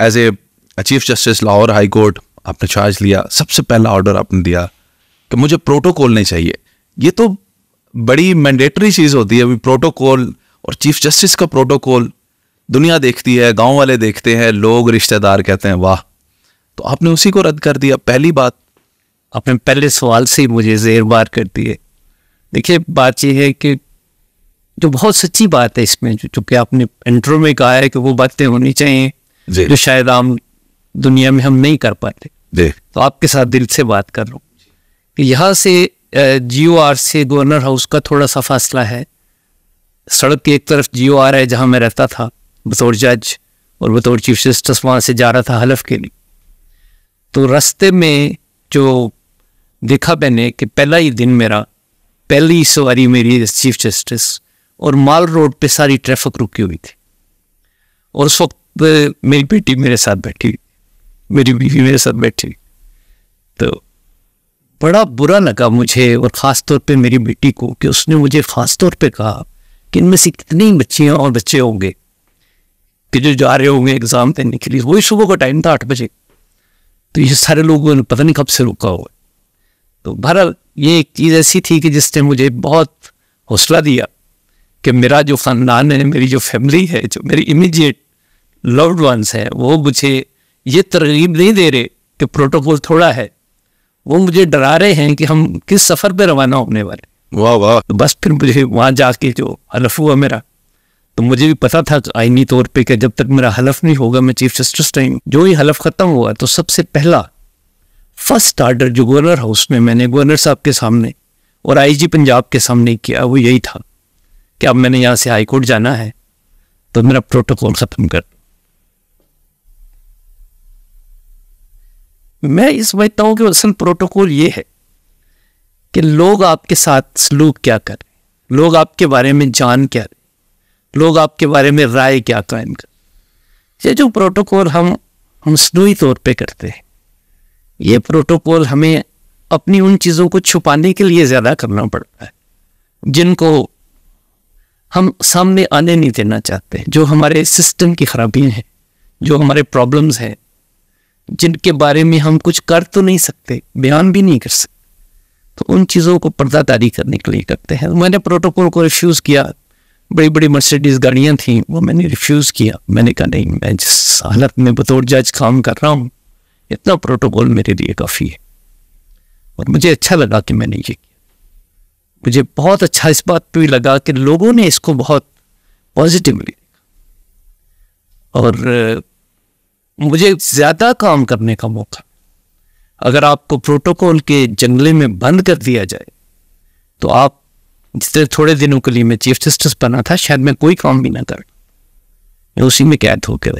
As a chief justice Lahore high court आपने charge लिया। सबसे पहला ऑर्डर आपने दिया कि मुझे प्रोटोकॉल नहीं चाहिए। ये तो बड़ी मैंडेटरी चीज़ होती है। अभी प्रोटोकॉल और चीफ जस्टिस का प्रोटोकॉल दुनिया देखती है, गाँव वाले देखते हैं, लोग रिश्तेदार कहते हैं, वाह! तो आपने उसी को रद्द कर दिया। पहली बात, आपने पहले सवाल से मुझे जेर बार कर दिए। देखिए, बात यह है कि जो बहुत सच्ची बात है इसमें, जो चूँकि आपने इंटरव्यू में कहा है कि वो बातें होनी चाहिए। जो। शायद आम दुनिया में हम नहीं कर पाते। तो आपके साथ दिल से बात कर रहा हूँ कि यहाँ से जियो आर से गवर्नर हाउस का थोड़ा सा फासला है। सड़क की एक तरफ़ जियो आर है जहाँ मैं रहता था बतौर जज और बतौर चीफ जस्टिस वहाँ से जा रहा था हलफ के लिए। तो रास्ते में जो देखा मैंने कि पहला ही दिन मेरा पहली सवारी मेरी चीफ जस्टिस और माल रोड पे सारी ट्रैफ़िक रुकी हुई थी। और उस वक्त मेरी बेटी मेरे साथ बैठी मेरी बीवी मेरे साथ बैठी तो बड़ा बुरा लगा मुझे और ख़ास तौर पे मेरी बेटी को कि उसने मुझे ख़ास तौर पे कहा कि इनमें से कितनी बच्चियाँ और बच्चे होंगे कि जो जा रहे होंगे एग्ज़ाम देने के लिए। वही सुबह का टाइम था आठ बजे। तो ये सारे लोगों ने पता नहीं कब से रुका हुआ तो बहरहाल ये एक चीज़ ऐसी थी कि जिसने मुझे बहुत हौसला दिया कि मेरा जो ख़ानदान है, मेरी जो फैमिली है, जो मेरी इमीडिएट लव्ड वंस है वो मुझे ये तरगीब नहीं दे रहे कि प्रोटोकॉल थोड़ा है। वो मुझे डरा रहे हैं कि हम किस सफ़र पे रवाना होने वाले वाह वाह। तो बस फिर मुझे वहाँ जाके जो हलफ हुआ मेरा तो मुझे भी पता था आईनी तौर पे कि जब तक मेरा हलफ नहीं होगा मैं चीफ जस्टिस टाइम जो ही हलफ ख़त्म हुआ तो सबसे पहला फ़र्स्ट आर्डर जो गवर्नर हाउस में मैंने गवर्नर साहब के सामने और आईजी पंजाब के सामने किया वो यही था कि अब मैंने यहाँ से हाईकोर्ट जाना है तो मेरा प्रोटोकॉल ख़त्म कर मैं इस समझता हूँ कि असल प्रोटोकॉल ये है कि लोग आपके साथ सलूक क्या करें लोग आपके बारे में जान क्या रहे लोग आपके बारे में राय क्या कायम कर ये जो प्रोटोकॉल हम हम स्नोई तौर पे करते हैं, ये प्रोटोकॉल हमें अपनी उन चीज़ों को छुपाने के लिए ज़्यादा करना पड़ता है, जिनको हम सामने आने नहीं देना चाहते, जो हमारे सिस्टम की खराबियाँ हैं, जो हमारे प्रॉब्लम्स हैं जिनके बारे में हम कुछ कर तो नहीं सकते, बयान भी नहीं कर सकते। तो उन चीज़ों को पर्दादारी करने के लिए करते हैं। मैंने प्रोटोकॉल को रिफ्यूज़ किया। बड़ी बड़ी मर्सिडीज गाड़ियाँ थी, वो मैंने रिफ्यूज़ किया। मैंने कहा, नहीं, मैं जिस हालत में बतौर जज काम कर रहा हूँ, इतना प्रोटोकॉल मेरे लिए काफ़ी है। और मुझे अच्छा लगा कि मैंने ये किया। मुझे बहुत अच्छा इस बात पर भी लगा कि लोगों ने इसको बहुत पॉजिटिवली और मुझे ज़्यादा काम करने का मौका। अगर आपको प्रोटोकॉल के जंगले में बंद कर दिया जाए तो आप जितने थोड़े दिनों के लिए मैं चीफ जस्टिस बना था, शायद मैं कोई काम भी ना कर। मैं उसी में कैद होकर